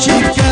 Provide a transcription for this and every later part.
chica.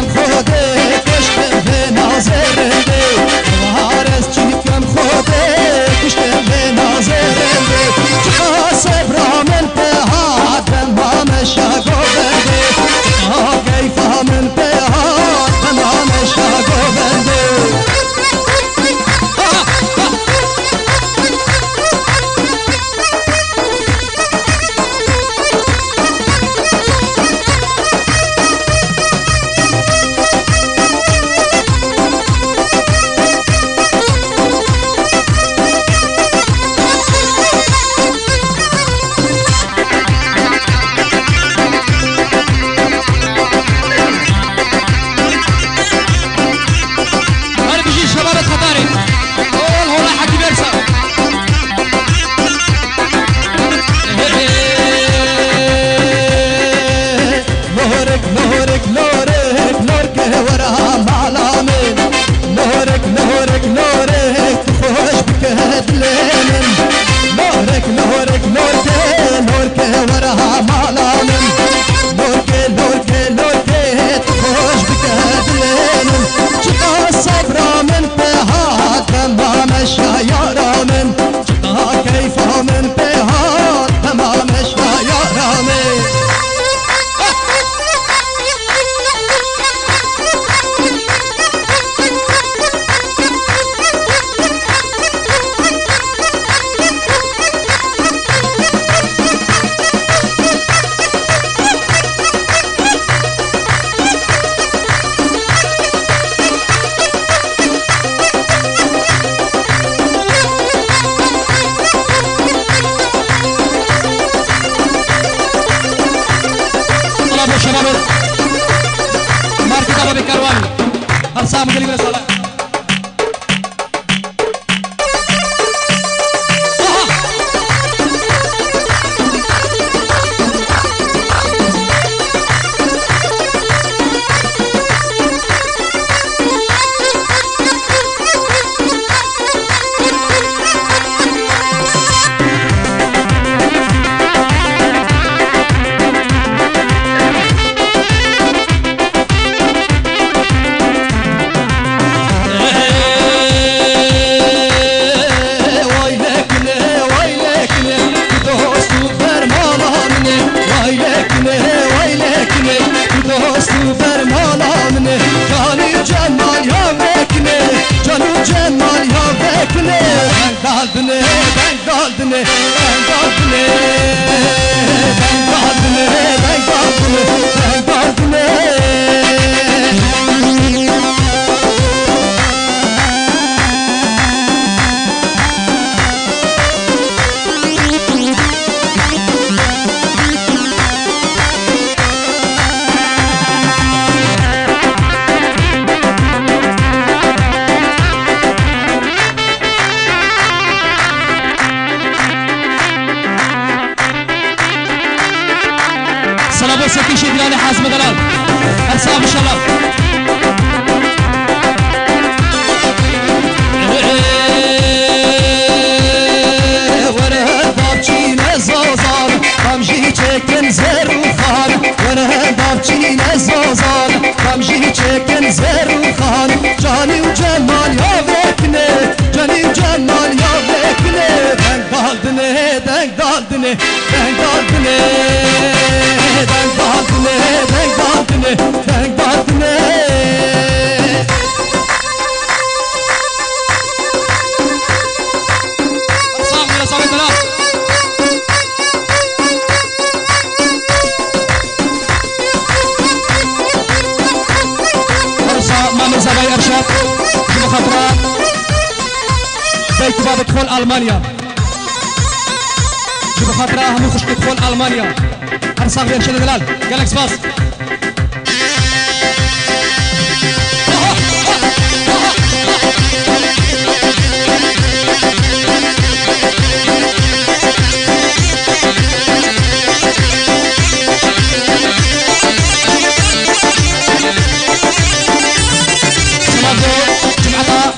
جمعة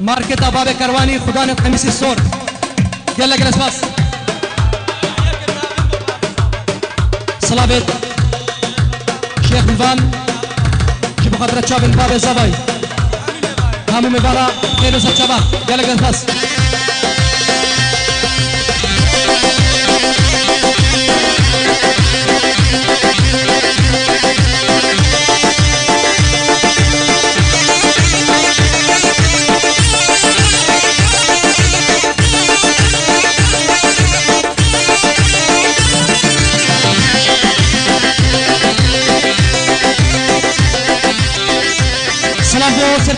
ماركت باب كرواني خدانة قميص السور قال لك الاسباس Slavit, Sheikh Mvan, Jibu Khadrat Chavin Babe Zavai, Hamu Mibala, Nenu Sachaba, Gallagher Fast.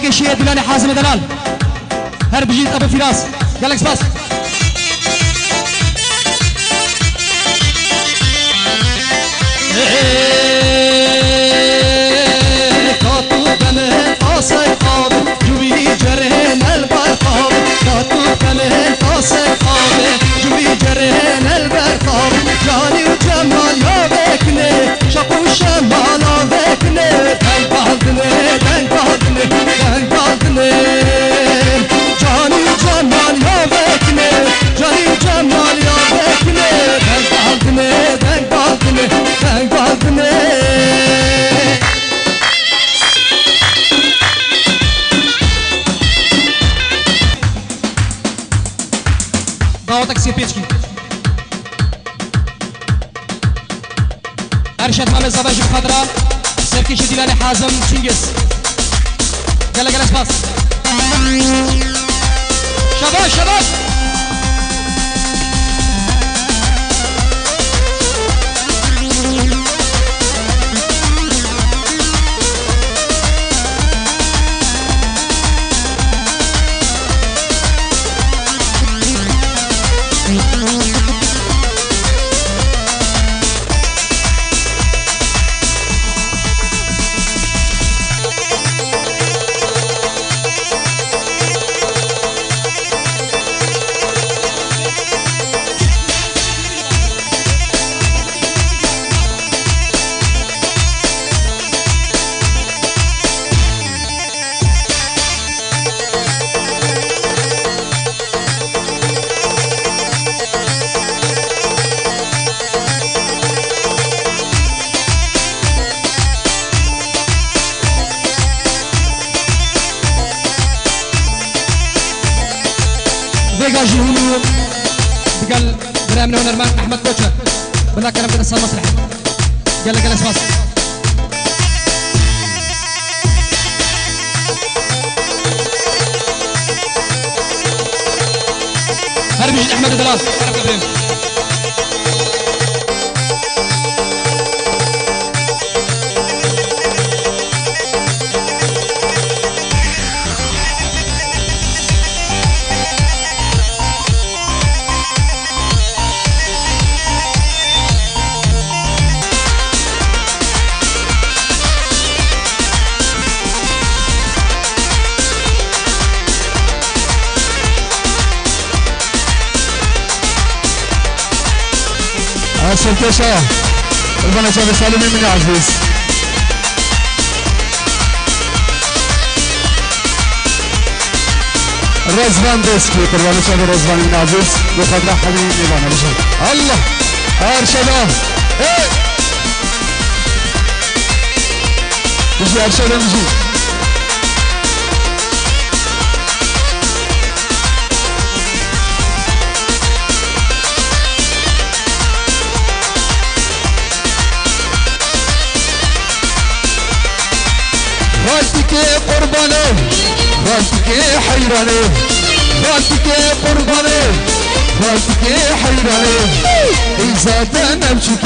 لك الاسباس سلام دو سركي شيه دلاني حازم دلال. هر بجيت ابو فراس. قال لك سباس كاتو بمن قاصي قاب جوي جرهن البرقاب. كاتو بمن قاصي قاب جوي جرهن البرقاب جاني وجمال دعوتك سير بيتشكي ارشد مام الزباج بخضراء سركي شديلاني حازم شنجس قال لك الاسباس شباب شباب عسل كشا ربنا شاف سالمين من عزيز رزفان ديسكي ربنا شاف رزفان من عزيز وخضر حبيبي ميلان الله ارشد إيه يجي ارشد يجي قربانه خالتك حيرانه خالتك قربانه خالتك حيرانه إذا تنبشك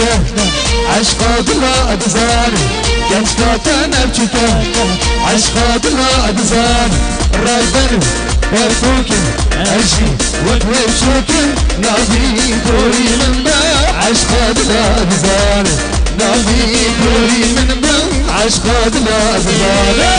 عشق الله أجزان. يشقى تنبشك عشق الله أجزان. رايبن وفوك أجي وتوشك نبي دوري من بيع عشق الله أجزان. نبي دوري من بيع عشق الله أجزان.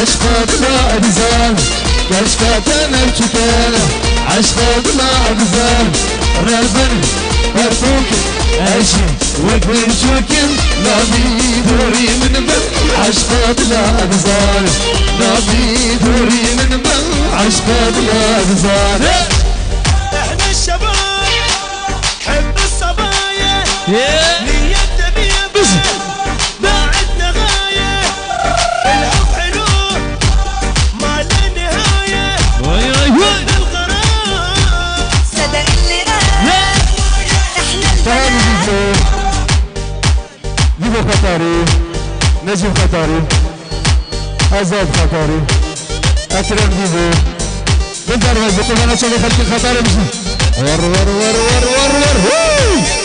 عشقك لا أجزال كشكات نرجونا عشقك لا أجزال ربنا أجي وقبل شوكن نبي دوري من بل عشقك لا أجزال نبي دوري من بل عشقك لا أجزال إحنا الشباب حب الصبايا. خطاري نجيب خطاري أزاد خطاري أكرم بنتر وزبط أنا شغل خلق الخطاري مش ور ور ور ور ور ور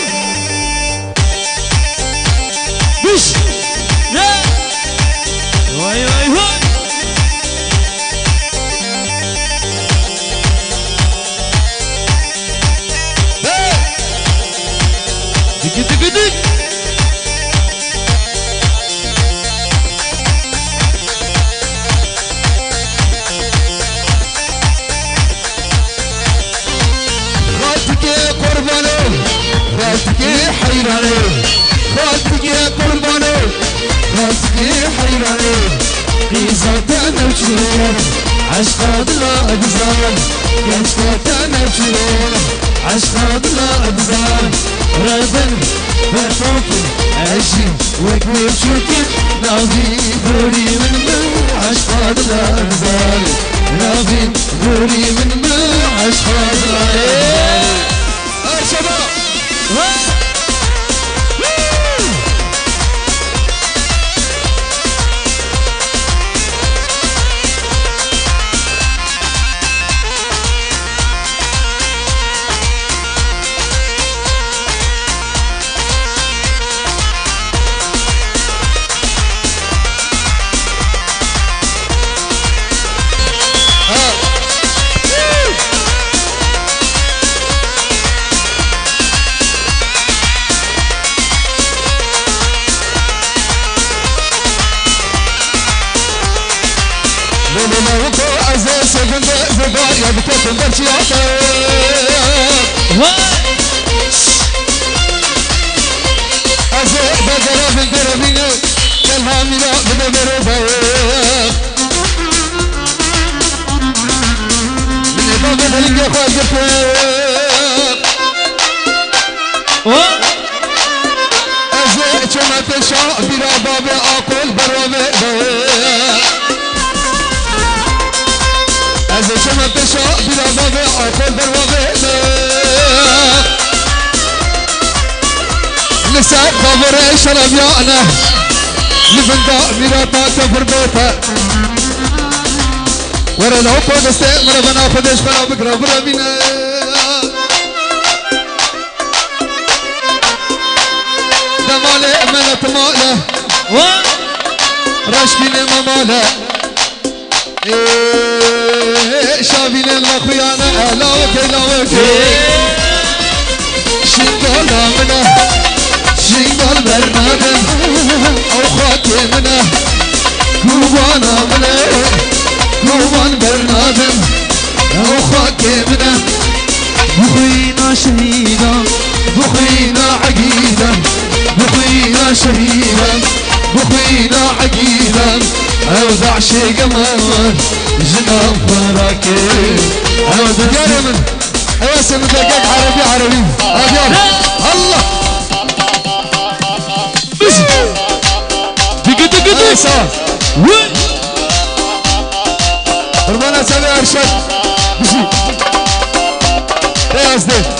من تو از سگن زبا یا بکتن در چیاتا از بگرا بگرا بینه کل همینا بده برو باید من باقی بلنگی خواهد گفت از چمت شا بیرا باب آقل برابه باید أزيد كما تشاء بلا باب أقول بروبي لسان بابر شرب يا أنا لفندا ميراتا تفر بيتا ورا لو كود استمر بنا خدش بنا بكرة برا بينا دمالي أمانة ماله راشكين مماله إيه شابين الأخويانا أهلا وكيلا وكيلا شنقول منه شنقول برنامج أو خاتمنا كوبانا منه كوبان برنامج أو خاتمنا بخينا شهيدا بخينا عقيدا بخينا شهيدا بخينا عقيدا أوزع شي قمر جناب فراكي أوزع يا من أوسم دقيق عربي عربي أبيض الله دق دق دق سوا ربنا سامي أرشد بشي يا أصدق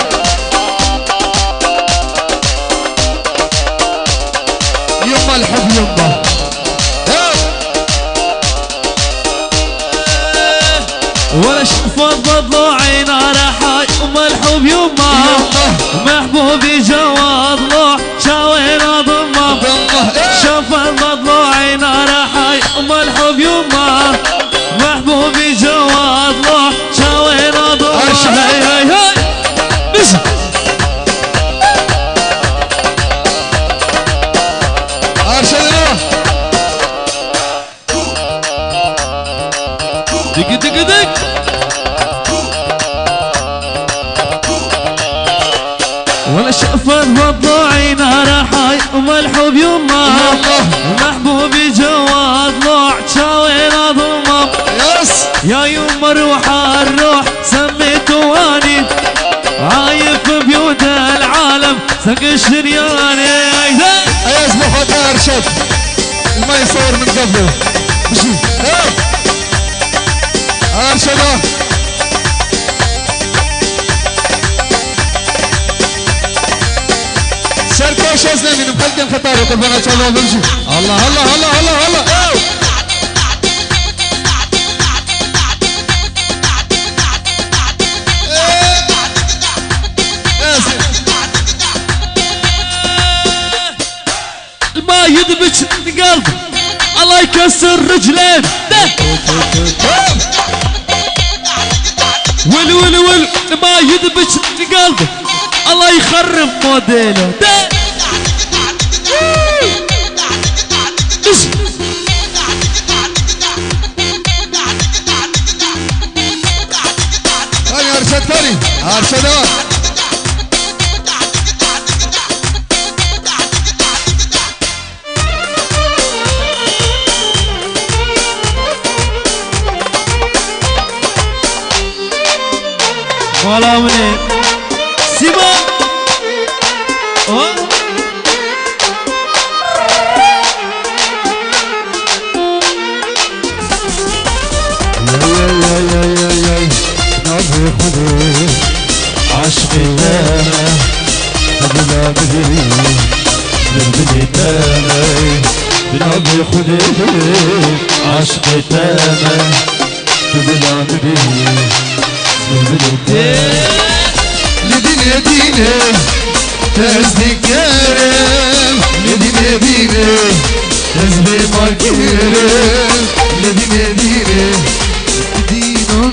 Sıkıştır yani. Haydi. Ayaz Mufat'a Erşat İlmay Sağır Mıkdaflı Erşat'a Serkoş Özleminim Kalbden Katar'ı Kurban'a çalı Allah Allah Allah Allah Allah. يكسر رجلين. ول ول ول ما يدبج قلبه. الله يخرب موديله. إيش؟ ثاني. أرشد ثاني أرشد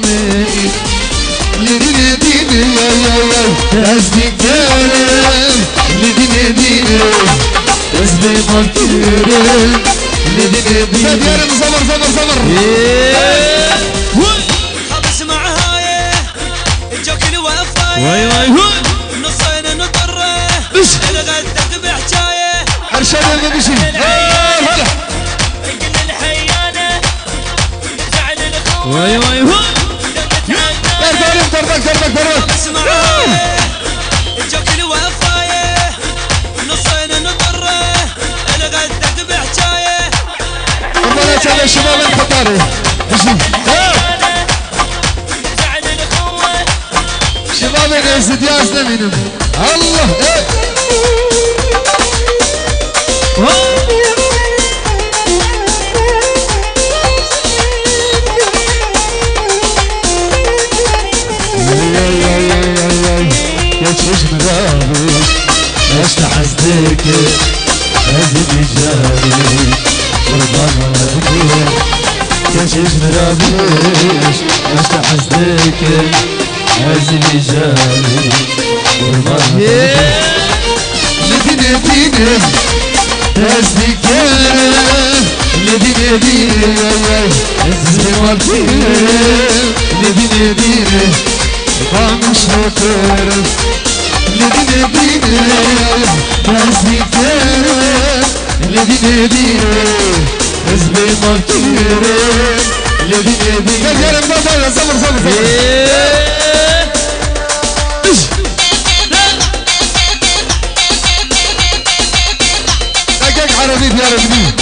ميت لدينا دينا أصدقائنا لدينا دينا أصدقائنا لدينا دينا سيدي صبر صبر صبر خلص معها يا الجوك الوفا واي واي نصين نضره أنا غدت بحجايه حرشان يا بشي هلا واي واي اسمعوا جبت الوفاية نصين الغدك بحجاية زعل الاخوة شباب ياسنا الله. إيه يا تشجم رابك إيش تحسدك هزم جاري ربنا ذكر يا تشجم رابك إيش تحسدك هزم جاري ربنا لدينا دينا الذكر لدينا دينا الزمان لدينا دينا قام شكر لدينا دينا الذكر لدينا دينا الزمان لدينا دينا يا رب صبر صبر صبر دقق عربي يا ربي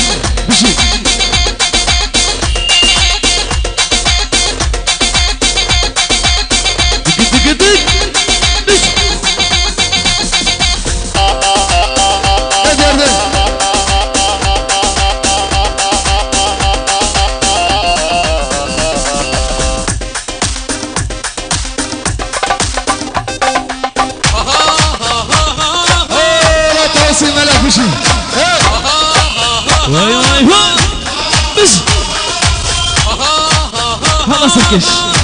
freaking.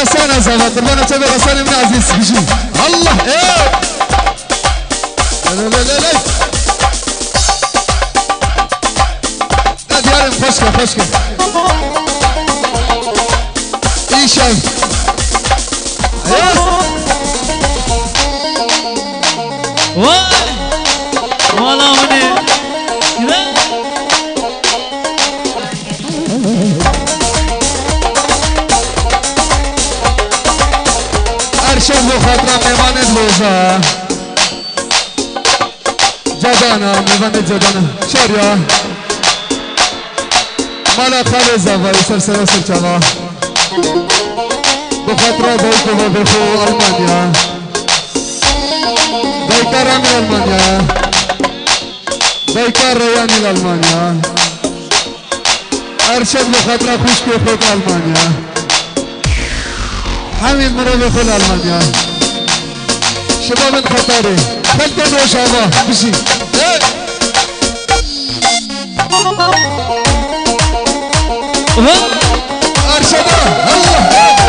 غسانة زمان ربنا تبي غسانة من عزيز بيجي الله إيه لا لا لا لا لا ديار فشكة فشكة ايشان يس واي Roza Jadana, Mivane Jadana. Şarya Mala Khaleza Vay Sersera Sırçava Bu khatra Daykova Befu Almanya Daykar Amir Almanya Daykar Reyani Almanya Erşen bu khatra Kuşku Almanya Hamid Murabi Almanya شباب الخطاري خلتين وشابه بشي إيه. ارشده الله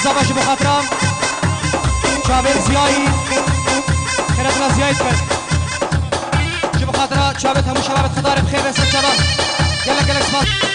روزا باشی بخاطرم خاطرم چابر زیایی خیرتنا زیایی کرد چی بخاطرم خاطر چابت همون شبابت خدا رب خیر رسد چابت گلک گلک سپاس.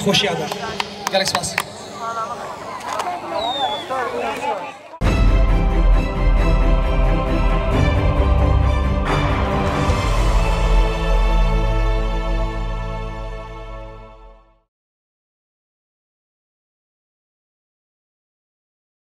trop cher.